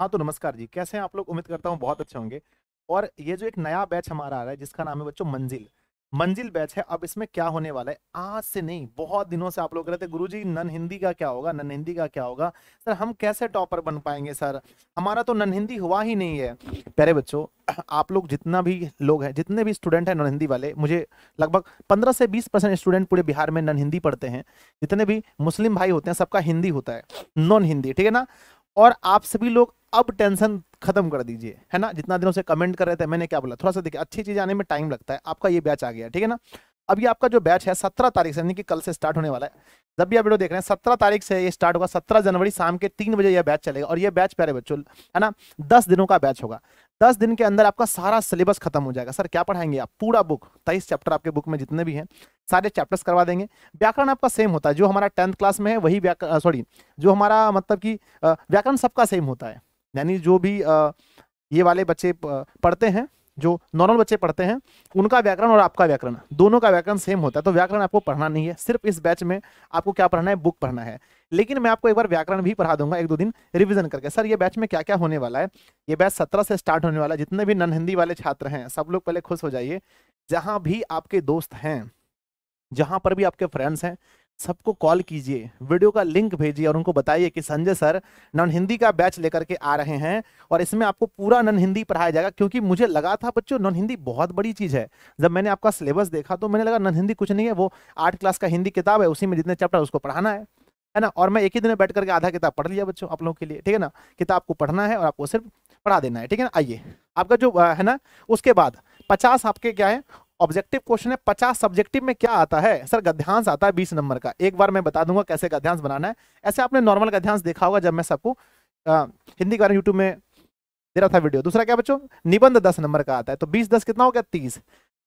हाँ, तो नमस्कार जी, कैसे हैं आप लोग? उम्मीद करता हूँ बहुत अच्छे होंगे। और ये जो एक नया बैच हमारा आ रहा है जिसका नाम है बच्चों मंजिल। मंजिल बैच है, अब इसमें क्या होने वाला है, आज से नहीं बहुत दिनों से आप लोग कह रहे थे गुरुजी नन हिंदी का क्या होगा नन हिंदी का क्या होगा? सर हम कैसे टॉपर बन पाएँगे सर? हमारा तो नन हिंदी हुआ ही नहीं है। प्यारे बच्चों, आप लोग जितना भी लोग हैं, जितने भी स्टूडेंट हैं नन हिंदी वाले, मुझे लगभग 15 से 20% स्टूडेंट पूरे बिहार में नन हिंदी पढ़ते हैं। जितने भी मुस्लिम भाई होते हैं सबका हिंदी होता है, नॉन हिंदी, ठीक है ना? और आप सभी लोग अब टेंशन खत्म कर दीजिए, है ना? जितना दिनों से कमेंट कर रहे थे, मैंने क्या बोला? थोड़ा सा देखिए, अच्छी चीज़ आने में टाइम लगता है। आपका ये बैच आ गया, ठीक है ना? अब ये आपका जो बैच है, सत्रह तारीख से, यानी कि कल से स्टार्ट होने वाला है। जब भी आप वीडियो देख रहे हैं, सत्रह तारीख से ये स्टार्ट होगा, सत्रह जनवरी शाम के तीन बजे यह बैच चलेगा। और ये बैच प्यारे बच्चों, है ना? दस दिनों का बैच होगा। दस दिन के अंदर आपका सारा सिलेबस खत्म हो जाएगा। सर, क्या पढ़ाएँगे आप? पूरा बुक तेईस चैप्टर आपके बुक में जितने भी हैं, सारे चैप्टर्स करवा देंगे। व्याकरण आपका सेम होता है। जो हमारा टेंथ क्लास में है, वही सॉरी जो हमारा मतलब कि व्याकरण सबका सेम होता है। यानी जो भी ये वाले बच्चे पढ़ते हैं, जो नॉर्मल बच्चे पढ़ते हैं, उनका व्याकरण और आपका व्याकरण, दोनों का व्याकरण सेम होता है। तो व्याकरण आपको पढ़ना नहीं है, सिर्फ़ इस बैच में आपको क्या पढ़ना है? बुक पढ़ना है। लेकिन मैं आपको एक बार व्याकरण भी पढ़ा दूँगा, एक दो दिन रिवीजन करके। सर, ये बैच में क्या क्या होने वाला है? ये बैच सत्रह से स्टार्ट होने वाला है। जितने भी नन हिंदी वाले छात्र हैं, सब लोग पहले खुश हो जाइए। जहाँ भी आपके दोस्त हैं, जहाँ पर भी आपके फ्रेंड्स हैं सबको कॉल कीजिए, वीडियो का लिंक भेजिए और उनको बताइए कि संजय सर नन हिंदी का बैच लेकर के आ रहे हैं और इसमें आपको पूरा नन हिंदी पढ़ाया जाएगा क्योंकि मुझे लगा था, बच्चों, नन हिंदी बहुत बड़ी चीज़ है। जब मैंने आपका सिलेबस देखा तो मैंने लगा नन हिंदी कुछ नहीं है, वो आठ क्लास का हिंदी किताब है, उसी में जितने चैप्टर उसको पढ़ाना है। है ना? और मैं एक ही दिन में बैठ करके आधा किताब पढ़ लिया बच्चों आप लोगों के लिए, ठीक है ना? किताब को पढ़ना है और आपको सिर्फ़ पढ़ा देना है, ठीक है ना? आइए, आपका जो है ना? उसके बाद पचास आपके क्या है? ऑब्जेक्टिव क्वेश्चन है, पचास सब्जेक्टिव में क्या आता है? सर, गद्यांश आता है बीस नंबर का। एक बार मैं बता दूँगा कैसे गद्यांश बनाना है। ऐसे आपने नॉर्मल गद्यांश देखा होगा जब मैं सबको हिंदी के बारे में यूट्यूब में दे रहा था वीडियो दूसरा क्या बच्चों? निबंध दस नंबर का आता है। तो बीस दस कितना हो गया? तीस।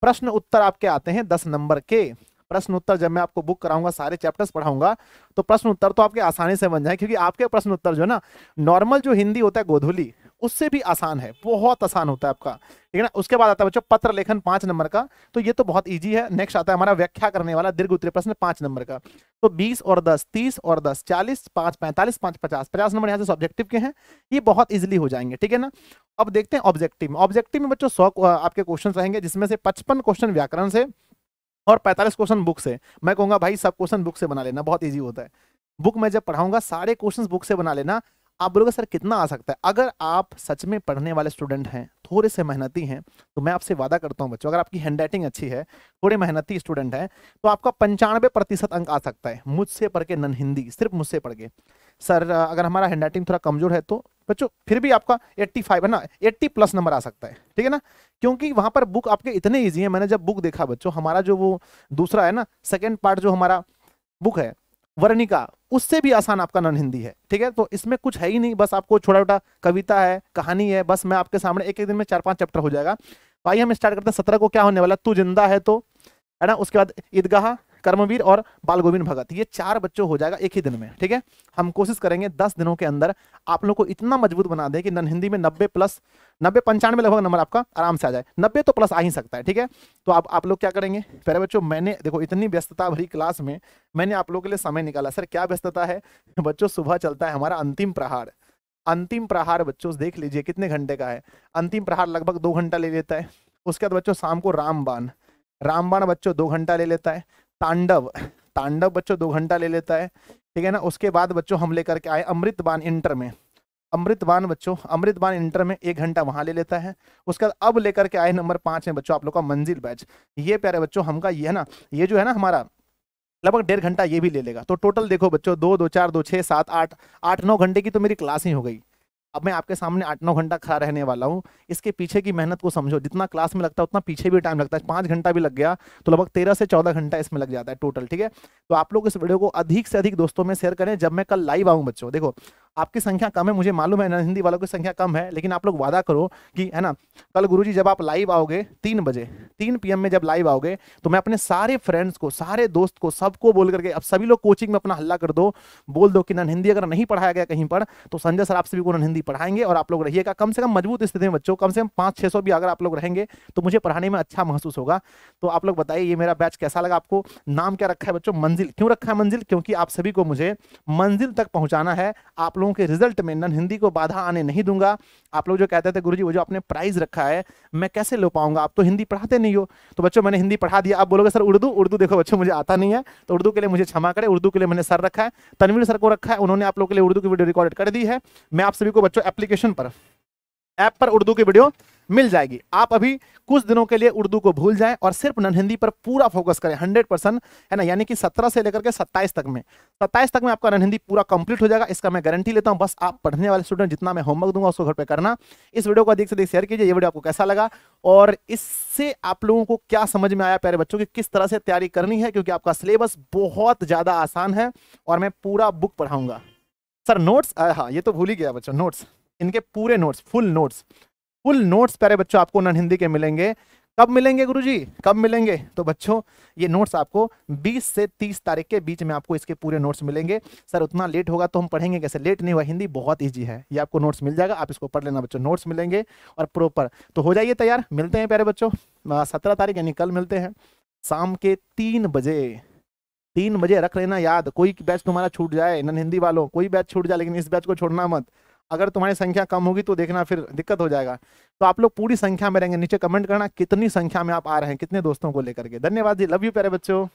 प्रश्न उत्तर आपके आते हैं दस नंबर के। प्रश्न उत्तर जब मैं आपको बुक कराऊँगा, सारे चैप्टर्स पढ़ाऊँगा तो प्रश्न उत्तर तो आपके आसानी से बन जाए क्योंकि आपके प्रश्न उत्तर जो है ना नॉर्मल जो हिंदी होता है गोधुली उससे भी आसान है, बहुत आसान होता है आपका। ठीक है ना? उसके बाद आता है बच्चों पत्र लेखन पाँच नंबर का तो ये तो बहुत इजी है। नेक्स्ट आता है हमारा व्याख्या करने वाला दीर्घ उत्तरीय प्रश्न पाँच नंबर का। तो बीस और दस, तीस और दस, चालीस, पाँच, पैंतालीस, पाँच, पचास। पचास नंबर यहाँ से सब्जेक्टिव के हैं, ये बहुत इजिली हो जाएँगे। ठीक है ना? अब देखते हैं ऑब्जेक्टिव में। ऑब्जेक्टिव में बच्चों सौ आपके क्वेश्चन रहेंगे, जिसमें से पचपन क्वेश्चन व्याकरण से और पैंतालीस क्वेश्चन बुक से। मैं कहूँगा, भाई, सब क्वेश्चन बुक से बना लेना, बहुत ईजी होता है। बुक में जब पढ़ाऊँगा, सारे क्वेश्चन बुक से बना लेना आप बोलोगे, सर, कितना आ सकता है? अगर आप सच में पढ़ने वाले स्टूडेंट हैं, थोड़े से मेहनती हैं तो मैं आपसे वादा करता हूँ बच्चों, अगर आपकी हैंड राइटिंग अच्छी है, थोड़े मेहनती स्टूडेंट हैं तो आपका पंचानवे प्रतिशत अंक आ सकता है, मुझसे पढ़ के नन हिंदी, सिर्फ़ मुझसे पढ़ के। सर, अगर हमारा हैंड राइटिंग थोड़ा कमज़ोर है तो बच्चों, फिर भी आपका 85 है ना 80 प्लस नंबर आ सकता है, ठीक है ना? क्योंकि वहाँ पर बुक आपके इतने ईजी है, मैंने जब बुक देखा बच्चों, हमारा जो वो दूसरा है ना सेकेंड पार्ट जो हमारा बुक है वर्णिका, उससे भी आसान आपका नन हिंदी है, ठीक है? तो इसमें कुछ है ही नहीं, बस आपको छोटा छोटा कविता है, कहानी है, बस मैं आपके सामने एक एक दिन में चार पाँच चैप्टर हो जाएगा। भाई, हम स्टार्ट करते हैं, सत्रह को क्या होने वाला तू ज़िंदा है तो है ना? उसके बाद ईदगाह कर्मवीर और बाल गोविंद भगत। ये चार बच्चों हो जाएगा एक ही दिन में, ठीक है? हम कोशिश करेंगे दस दिनों के अंदर आप लोग को इतना मज़बूत बना दें कि नन हिंदी में नब्बे प्लस, नब्बे पंचानवे लगभग नंबर आपका आराम से आ जाए। नब्बे तो प्लस आ ही सकता है, ठीक है? तो आप आप लोग क्या करेंगे? पहले बच्चों, मैंने, देखो, इतनी व्यस्तता भरी क्लास में मैंने आप लोगों के लिए समय निकाला। सर, क्या व्यस्तता है? बच्चों, सुबह चलता है हमारा अंतिम प्रहार। अंतिम प्रहार बच्चों, देख लीजिए कितने घंटे का है। अंतिम प्रहार लगभग दो घंटा ले लेता है। उसके बाद बच्चों, शाम को रामबाण। रामबाण बच्चों, दो घंटा ले लेता है। तांडव तांडव बच्चों दो घंटा ले लेता है, ठीक है ना? उसके बाद बच्चों हम लेकर के आए अमृतबान इंटर में। अमृत अमृतबान बच्चों अमृतबान इंटर में एक घंटा वहाँ ले लेता है। उसके बाद अब लेकर के आए नंबर पाँच में बच्चों, आप लोग का मंजिल बैच। ये प्यारे बच्चों, हमका ये है ना, ये जो है ना हमारा, लगभग डेढ़ घंटा ये भी ले लेगा। तो टोटल देखो बच्चों, दो दो, चार, दो, छः, सात, आठ आठ, नौ घंटे की तो मेरी क्लास ही हो गई। अब मैं आपके सामने आठ नौ घंटा खड़ा रहने वाला हूँ। इसके पीछे की मेहनत को समझो। जितना क्लास में लगता है, उतना पीछे भी टाइम लगता है। पाँच घंटा भी लग गया तो लगभग तेरह से चौदह घंटा इसमें लग जाता है टोटल ठीक है? तो आप लोग इस वीडियो को अधिक से अधिक दोस्तों में शेयर करें। जब मैं कल लाइव आऊँ बच्चों, देखो आपकी संख्या कम है, मुझे मालूम है हिंदी वालों की संख्या कम है, लेकिन आप लोग वादा करो कि, है ना, कल गुरुजी जब आप लाइव आओगे तीन बजे, तीन पीएम में जब लाइव आओगे तो मैं अपने सारे फ्रेंड्स को, सारे दोस्त को, सबको बोल करके, अब सभी लोग कोचिंग में अपना हल्ला कर दो, बोल दो कि नन हिंदी अगर नहीं पढ़ाया गया कहीं पर तो संजय सर आप सभी को नन हिंदी पढ़ाएँगे और आप लोग रहिएगा। कम से कम मज़बूत स्थिति में बच्चों, कम से कम पाँच छः सौ भी अगर आप लोग रहेंगे तो मुझे पढ़ाने में अच्छा महसूस होगा। तो आप लोग बताइए, ये मेरा बैच कैसा लगा आपको? नाम क्या रखा है बच्चों? मंजिल। क्यों रखा है मंजिल? क्योंकि आप सभी को मुझे मंजिल तक पहुंचाना है। आप लोगों के रिज़ल्ट में नन हिंदी को बाधा आने नहीं दूँगा। आप लोग जो कहते थे, गुरुजी, वो जो आपने प्राइज रखा है, मैं कैसे लो पाऊँगा? आप तो हिंदी पढ़ाते नहीं हो। तो बच्चों, मैंने हिंदी पढ़ा दिया। आप बोलोगे, सर, उर्दू उर्दू देखो, बच्चों, मुझे आता नहीं है। तो उर्दू के लिए मुझे क्षमा करे। उर्दू के लिए मैंने सर रखा है। तनवीर सर को रखा है। उन्होंने आप लोग के लिए उर्दू की वीडियो रिकॉर्ड कर दी है। मैं आप सभी को बच्चों एप्लीकेशन पर ऐप पर उर्दू की वीडियो मिल जाएगी। आप अभी कुछ दिनों के लिए उर्दू को भूल जाएँ और सिर्फ़ नन हिंदी पर पूरा फोकस करें। हंड्रेड परसेंट है ना? यानी कि सत्रह से लेकर के सत्ताईस तक में। सत्ताईस तक में आपका नन हिंदी पूरा कंप्लीट हो जाएगा। इसका मैं गारंटी लेता हूँ, बस आप पढ़ने वाले स्टूडेंट जितना मैं होमवर्क दूँगा उसको घर पे करना। इस वीडियो को अधिक से अधिक शेयर कीजिए। ये वीडियो आपको कैसा लगा? और इससे आप लोगों को क्या समझ में आया प्यारे बच्चों की किस तरह से तैयारी करनी है? क्योंकि आपका सिलेबस बहुत ज़्यादा आसान है और मैं पूरा बुक पढ़ाऊँगा। सर नोट्स हाँ ये तो भूल ही गया बच्चों नोट्स इनके पूरे notes full notes full notes प्यारे बच्चों, आपको नन हिंदी के मिलेंगे। कब मिलेंगे गुरुजी? कब मिलेंगे? तो बच्चों, ये नोट्स आपको 20 से 30 तारीख के बीच में आपको इसके पूरे नोट्स मिलेंगे। सर, उतना लेट होगा तो हम पढ़ेंगे कैसे? लेट नहीं हुआ, हिंदी बहुत ईजी है। ये आपको नोट्स मिल जाएगा, आप इसको पढ़ लेना बच्चों नोट्स मिलेंगे और प्रॉपर तो हो जाइए तैयार, मिलते हैं प्यारे बच्चों सत्रह तारीख यानी कल मिलते हैं, शाम के तीन बजे। तीन बजे रख लेना याद, कोई बैच तुम्हारा छूट जाए, नन हिंदी वालों, कोई बैच छूट जाए, लेकिन इस बैच को छोड़ना मत। अगर तुम्हारी संख्या कम होगी तो देखना फिर दिक्कत हो जाएगा। तो आप लोग पूरी संख्या में रहेंगे। नीचे कमेंट करना कितनी संख्या में आप आ रहे हैं, कितने दोस्तों को लेकर के। धन्यवाद जी लव यू प्यारे बच्चों।